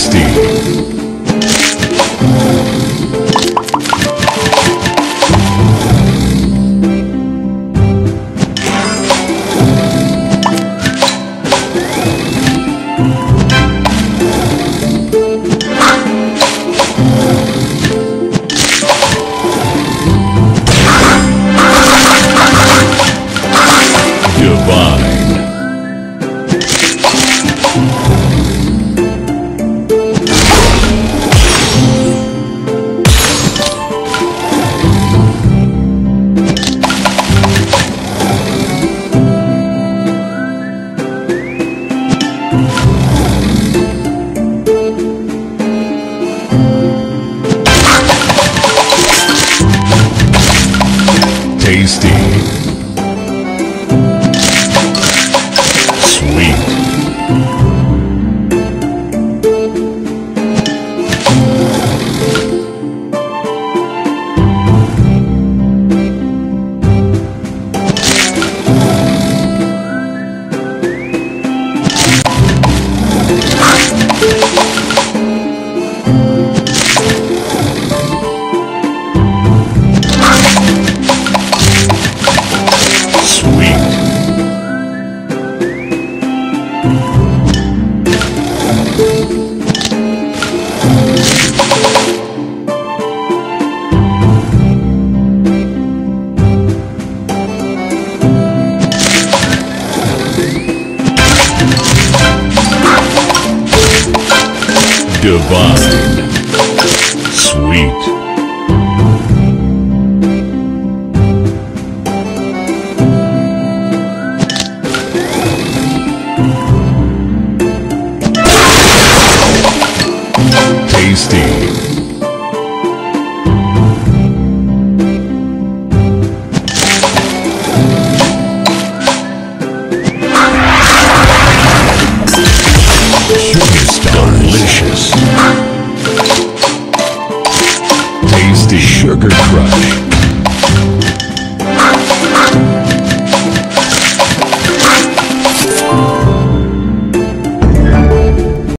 Steve. tasty. Divine. Sweet. Tasty. Delicious. Tasty Sugar Crush.